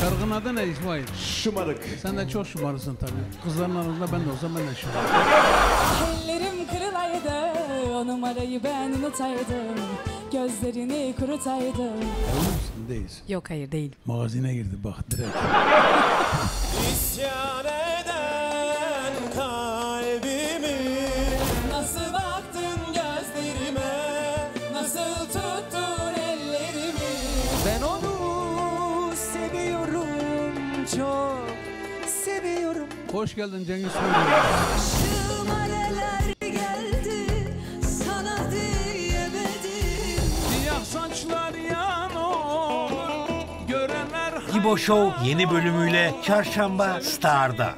Şarkının adı ne İsmail? Şımarık. Sen de çok şımarısın tabii. Kızların arasında ben de olsam ben de şımarım. Ellerim kırılaydı, o numarayı ben unutaydım. Gözlerini kurutaydım. Oğlum sen değilsin. Yok hayır değil. Magazine girdi bak direkt. Nasıl tuttun ellerimi Ben onu seviyorum çok seviyorum Hoş geldin Cengiz Soylu. Şımareler geldi Sana diyemedim Siyah saçlar yanıyor. Görenler İbo Show yeni bölümüyle Çarşamba Star'da.